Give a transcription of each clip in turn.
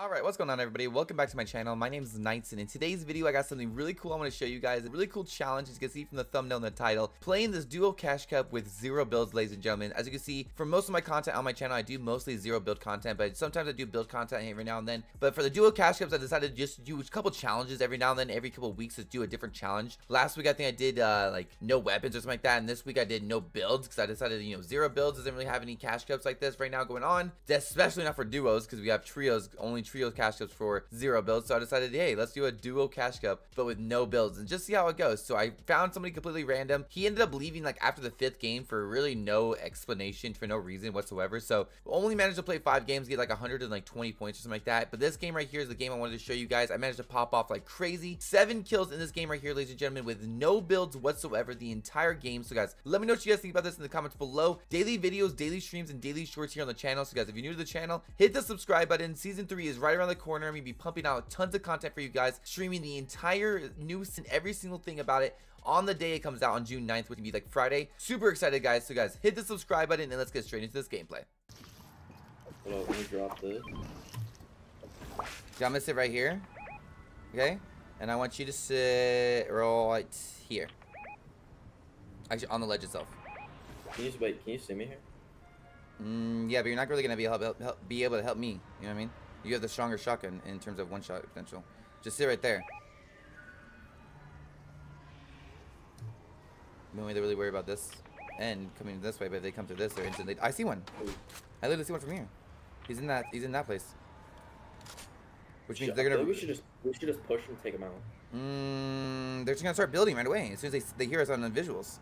Alright, what's going on everybody? Welcome back to my channel. My name is Nightz and in today's video I got something really cool I want to show you guys. A really cool challenge as you can see from the thumbnail and the title. Playing this duo cash cup with zero builds ladies and gentlemen. As you can see, for most of my content on my channel I do mostly zero build content but sometimes I do build content every now and then. But for the duo cash cups I decided to just do a couple challenges every now and then. Every couple weeks to do a different challenge. Last week I think I did uh, like no weapons or something like that and this week I did no builds because I decided you know zero builds doesn't really have any cash cups like this right now going on. Especially not for duos because we have trios, only trios cash cups for for zero builds. So I decided, hey, let's do a duo cash cup, but with no builds and just see how it goes. So I found somebody completely random. He ended up leaving like after the fifth game for really no explanation for no reason whatsoever. So only managed to play five games, get like 120 points or something like that. But this game right here is the game I wanted to show you guys. I managed to pop off like crazy. Seven kills in this game right here, ladies and gentlemen, with no builds whatsoever the entire game. So guys, let me know what you guys think about this in the comments below. Daily videos, daily streams, and daily shorts here on the channel. So guys, if you're new to the channel, hit the subscribe button. Season three is right around the corner. I'm gonna be pumping out tons of content for you guys, streaming the entire news and every single thing about it on the day it comes out on June 9th, which will be like Friday. Super excited, guys. So, guys, hit the subscribe button and let's get straight into this gameplay. Hold on, let me drop this. So I'm gonna sit right here, okay? And I want you to sit right here. Actually, on the ledge itself. Can you just wait? Can you see me here? Mm, yeah, but you're not really gonna be help, help, help, be able to help me. You know what I mean? You have the stronger shotgun in terms of one shot potential. Just sit right there. No way they really worry about this end coming this way, but if they come to this, they're instantly. I see one. I literally see one from here. He's in that. He's in that place. Which means Should- they're gonna. We should just we should just push and take him out. Mm, they're just gonna start building right away as soon as they they hear us on the visuals.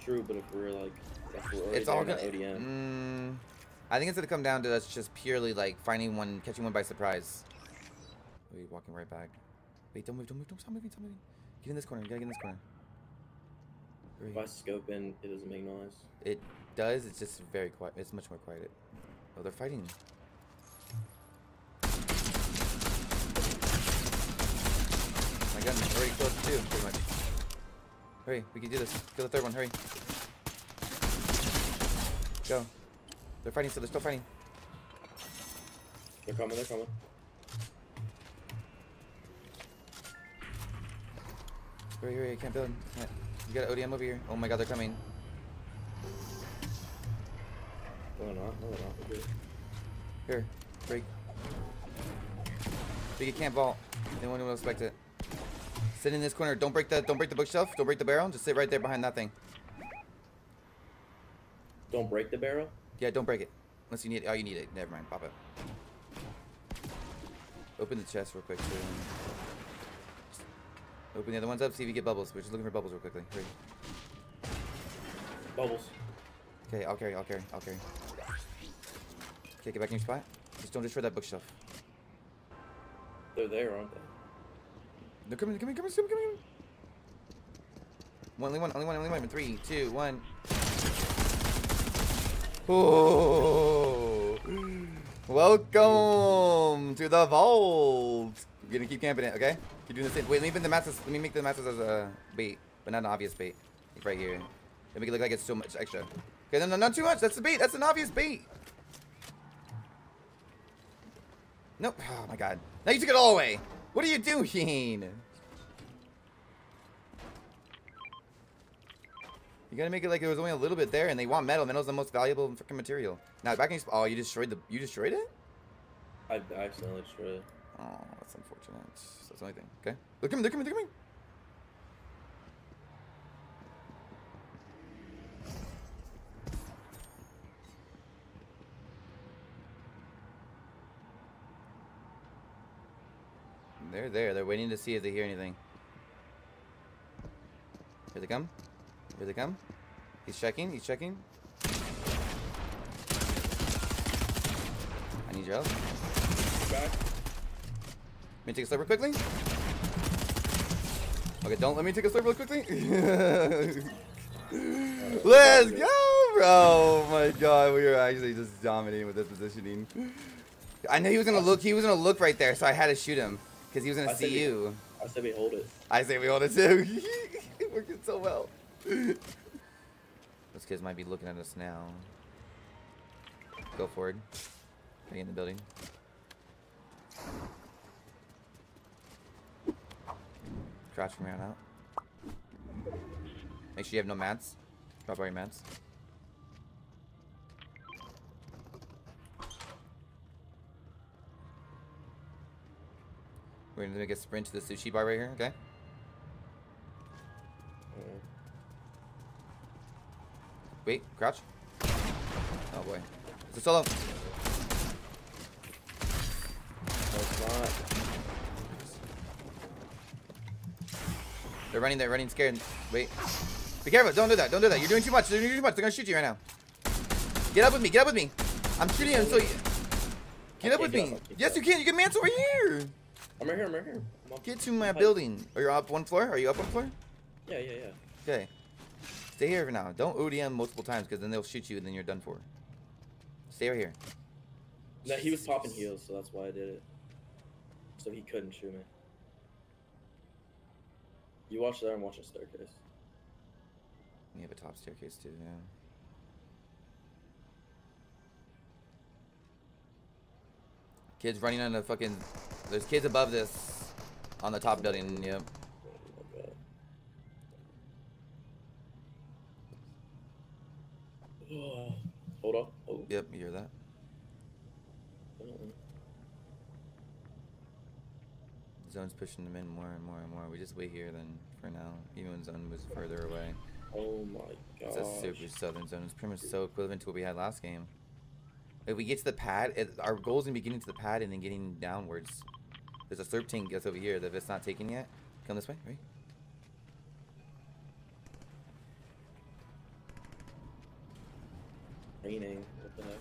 True, but if we're like, if we're It's all gonna. ODM. Mm, I think it's gonna come down to us just purely like finding one, catching one by surprise. Wait, walking right back. Wait, don't move, don't move, don't stop moving, stop moving. Get in this corner. You gotta get in this corner. If I scope in, it doesn't make noise. It does. It's just very quiet. It's much more quiet. Oh, they're fighting. My gun is already close too, pretty much. Hurry, we can do this. Kill the third one. Hurry. Go. They're fighting. So they're still fighting. They're coming. They're coming. Hurry, hurry! I can't build. Can't. You got an ODM over here. Oh my God, they're coming. No, they're not. No, they're not. They're. Here, break. Big, you can't vault. One will expect it. Sit in this corner. Don't break the don't break the bookshelf. Don't break the barrel. Just sit right there behind that thing. Don't break the barrel. Yeah, don't break it. Unless you need it. Oh, you need it. Never mind. Pop it. Open the chest real quick. Too. Just open the other ones up. See if you get bubbles. We're just looking for bubbles real quickly. Hurry. Bubbles. Okay, I'll carry. I'll carry. I'll carry. Okay, get back in your spot. Just don't destroy that bookshelf. They're there, aren't they? They're coming, they're coming, coming, coming, coming. One, only one, only one, only one. Three, two, one. Welcome to the vault. You're gonna keep camping it, okay? Keep doing the same. Wait, let me put the matches. Let me make the matches as a bait, but not an obvious bait. Right here. Let it look like it's so much extra. Okay, no, no, not too much. That's the bait. That's an obvious bait. Nope. Oh my god. Now you took it all away. What are you doing? You gotta make it like there was only a little bit there, and they want metal. Metal's the most valuable freaking material. Now back in Oh, you destroyed the. You destroyed it? I I accidentally destroyed it. Oh, that's unfortunate. That's the only thing. Okay. Look at me. Look at me. Look at me. They're there. They're waiting to see if they hear anything. Here they come. Here they come. He's checking. He's checking. I need your help. Back. Let me take a real quickly. Okay, don't let me take a real quickly. Let's go, bro. Oh my god, we were actually just dominating with this positioning. I knew he was gonna look. He was gonna look right there, so I had to shoot him because he was gonna I see we- you. I said we hold it. I say we hold it too. it working so well. Those kids might be looking at us now. Go forward. Getting in the building. Crouch from here on out. Make sure you have no mats. Drop all your mats. We're gonna make a sprint to the sushi bar right here, okay? Wait, crouch. Oh boy. It's a solo. no. They're running, they're running scared. Wait. Be careful, don't do that, don't do that. You're doing too much, you're doing too much. They're gonna shoot you right now. Get up with me, get up with me. I'm shooting him, so you... Get up with me. get up, I can't Yes, you can. You can man's over here. I'm right here. I'm right here. I'm. Get to my building. Are you up one floor? Are you up one floor? Yeah, yeah, yeah. Okay. Stay here for now. Don't ODM multiple times because then they'll shoot you and then you're done for. Stay right here. No, he was popping heals, so that's why I did it. So he couldn't shoot me. You watch there, I'm watching staircase. We have a top staircase too, yeah. Kids running on the fucking. There's kids above this, on the top building. Yep. Oh my god. Hold up. Oh. Yep. You hear that? uh-uh. Pushing them in more and more and more. We just wait here then for now, even when zone was further away. Oh my god. It's a super southern zone. It's pretty much so equivalent to what we had last game. If we get to the pad, it, our goal is gonna be getting to the pad and then getting downwards. There's a slurp tank that's over here that it's not taken yet, come this way, right? Raining. What the heck?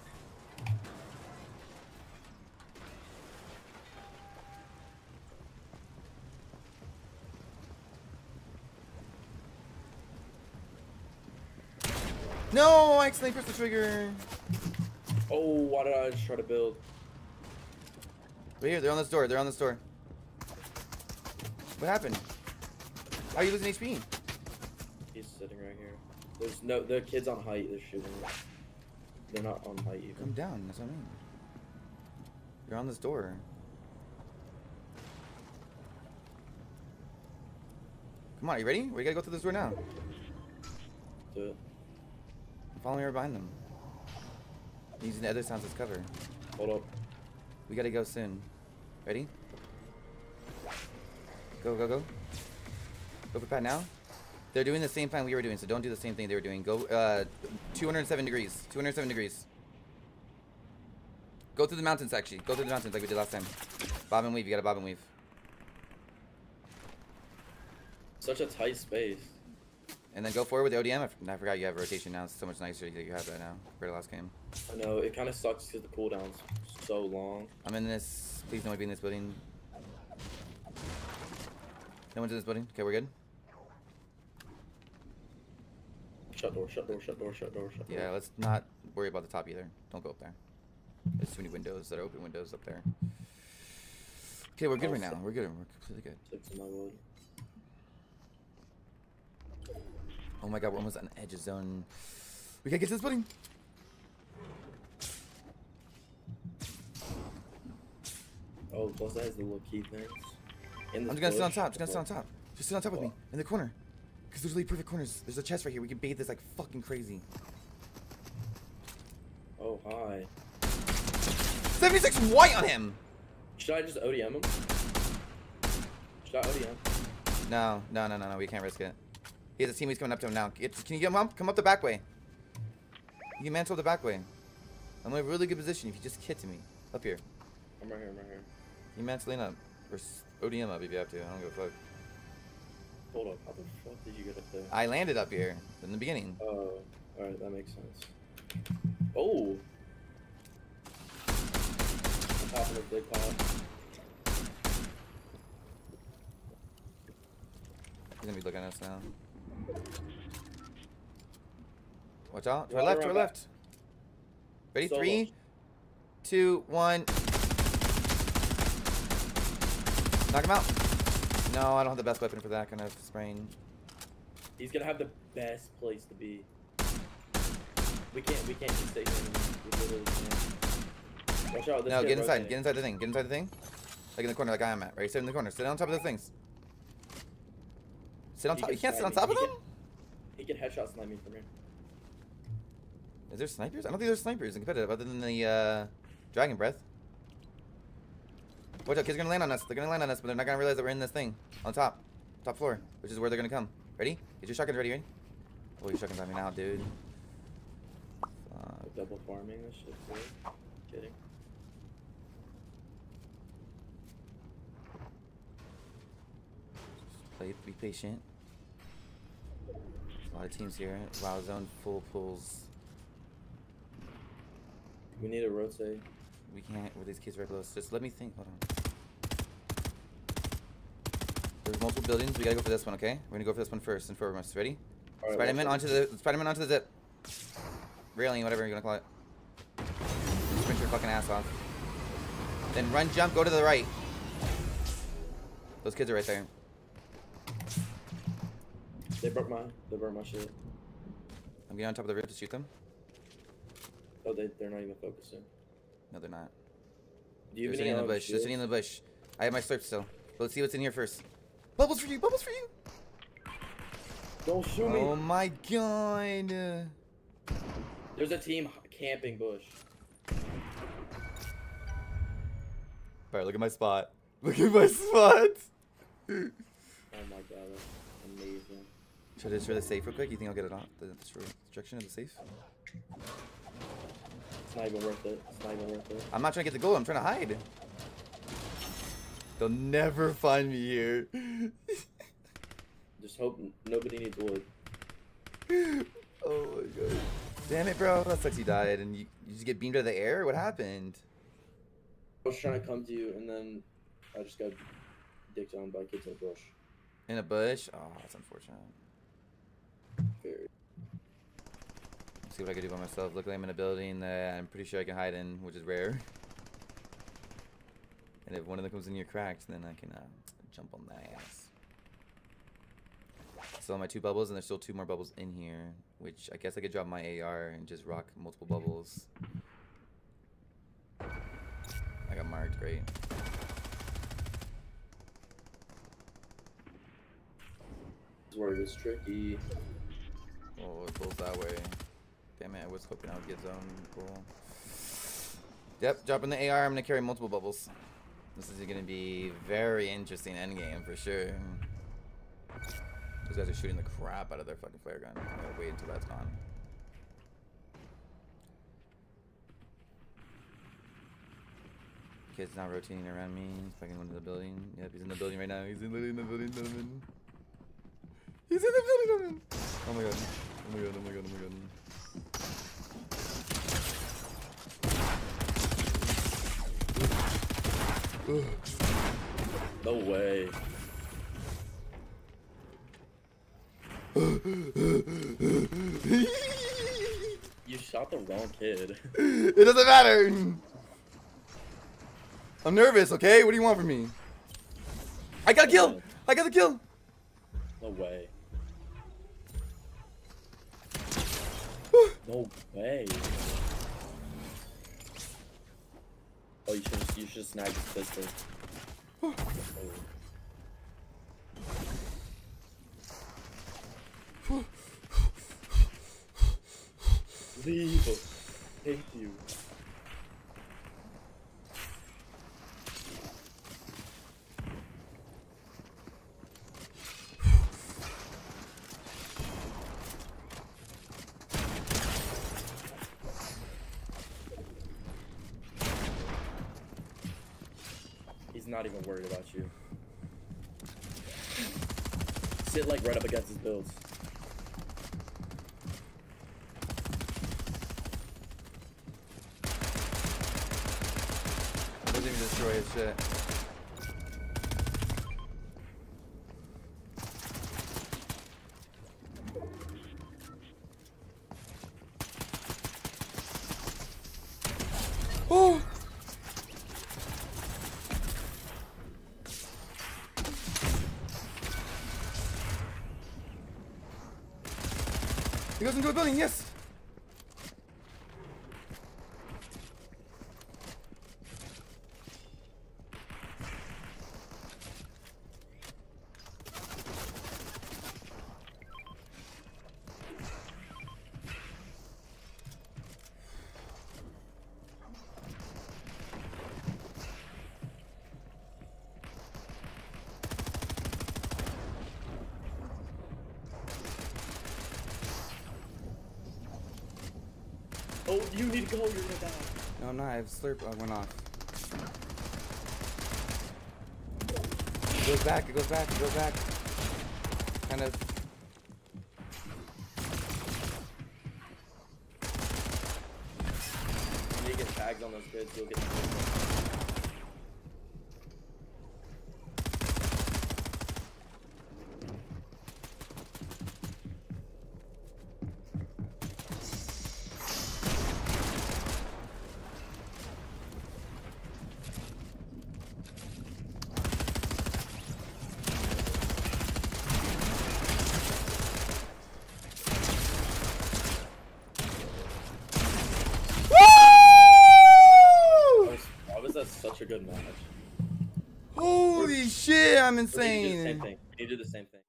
No, I accidentally pressed the trigger. Oh, why did I just try to build? Right here, they're on this door. They're on this door. What happened? How are you losing HP? He's sitting right here. There's no. The kid's on height. They're shooting. They're not on height Come down. That's what I mean. You're on this door. Come on, Are you ready? We gotta go through this door now. Do it. Follow me right behind them. Using the other sounds as cover. Hold up. We gotta go soon. Ready? Go, go, go. Go for Pat now. They're doing the same plan we were doing, so don't do the same thing they were doing. Go, uh, 207 degrees. 207 degrees. Go through the mountains, actually. Go through the mountains like we did last time. Bob and weave. You gotta bob and weave. Such a tight space. And then go forward with the ODM. I f- I forgot you have rotation now. It's so much nicer that you have that now compared to last game. I know it kind of sucks because the cooldown's so long. I'm in this. Please no one be in this building. No one's in this building. Okay, we're good. Shut door. Shut door. Shut door. Shut door. Shut door. Yeah, let's not worry about the top either. Don't go up there. There's too many windows that are open windows up there. Okay, we're good right now. We're good. We're completely good. Six in my wood. Oh my god, we're almost on edge of zone. We gotta get to this building. Oh, plus that has the little key things. In I'm just gonna sit on top. Just gonna sit on top. Just sit on top with me in the corner. Cause there's really perfect corners. There's a chest right here. We can bait this like fucking crazy. Oh, hi. 76 white on him. Should I just ODM him? Should I ODM? No, no, no, no, no. We can't risk it. He has a team. He's coming up to him now. Get, can you get him up? Come up the back way. You can mantle the back way. I'm in a really good position if you just hit to me. Up here. I'm right here. I'm right here. You mantling up. Or ODM up if you have to. I don't give a fuck. Hold up. How the fuck did you get up there? I landed up here in the beginning. Oh, alright, that makes sense. Oh! On top of the big pot. He's gonna be looking at us now. Watch out. To our left, to our left. Ready? Solo. Three, two, one. Knock him out. No, I don't have the best weapon for that kind of spraying. He's gonna have the best place to be. We can't, we can't just stay here. We literally can't. Watch out. This No, get inside. rotating. Get inside the thing. Get inside the thing. Like in the corner, like I am at. Right, sit in the corner. Sit on top of the things. Sit on top. You can't sit on top of them. He can headshot snipe me from here. Is there snipers? I don't think there's snipers in competitive other than the uh, dragon breath. Watch out, kids are gonna land on us. They're gonna land on us, but they're not gonna realize that we're in this thing on top, top floor, which is where they're gonna come. Ready? Get your shotguns ready, ready? Oh, your shotguns on me now, dude. Fuck. Double farming this shit too. Kidding. Play, be patient. A lot of teams here. Wow, zone full pulls. We need a rotate. We can't with these kids right below us. Just let me think. Hold on. There's multiple buildings. We gotta go for this one, okay? We're gonna go for this one first and foremost. Ready? Alright, Spider-Man onto the Spider-Man onto the zip. Railing, whatever you're gonna call it. Sprint your fucking ass off. Then run, jump, go to the right. Those kids are right there. They broke my. They broke my shit. I'm getting on top of the roof to shoot them. Oh, they they're not even focusing. No, they're not. Do you sitting any in the bush. They're sitting in the bush. I have my slurp still. But let's see what's in here first. Bubbles for you. Bubbles for you. Don't shoot me. Oh my god. There's a team camping bush. Alright, look at my spot. Look at my spot. Oh my god, that's amazing. Should I destroy the safe real quick? You think I'll get it off? The destruction of the safe? It's not even worth it. It's not even worth it. I'm not trying to get the gold. I'm trying to hide. They'll never find me here. Just hope nobody needs wood. oh my god. Damn it, bro. That sucks you died and you, you just get beamed out of the air? What happened? I was trying to come to you, and then I just got dicked on by kids in the bush. In a bush? Oh, that's unfortunate. Very. Let's see what I can do by myself. Luckily, I'm in a building that I'm pretty sure I can hide in, which is rare. And if one of them comes in here cracked, then I can uh, jump on that ass. Still my two bubbles, and there's still two more bubbles in here, which I guess I could drop my AR and just rock multiple bubbles. I got marked, great. This is where it is tricky. Oh, it pulls that way. Damn it, I was hoping I would get zone cool. Yep, dropping the AR, I'm gonna carry multiple bubbles. This is gonna be very interesting endgame for sure. Those guys are shooting the crap out of their fucking flare gun. I gotta wait until that's gone. Kid's not rotating around me. He's fucking into the building. Yep, he's in the building right now. He's in, literally in the building, Donovan. He's in the building. Oh my god. Oh my god, oh my god, oh my god. No way. You shot the wrong kid. it doesn't matter. I'm nervous, okay? What do you want from me? I got a kill. I got the kill. No way. No way. Oh, you should you should snag his pistol. Oh. Leave. Thank you. Not even worried about you. Sit like right up against his builds. Doesn't even destroy his shit. Goes into a building, yes! You need to go. You're gonna die. No, I'm not. I have slurp. I went off. It goes back. It goes back. It goes back. Kind of. You need to get tags on those kids. You'll get. Woo! Why was, why was that such a good match? Holy shit! I'm We need to do the same insane. thing. We need to do the same thing.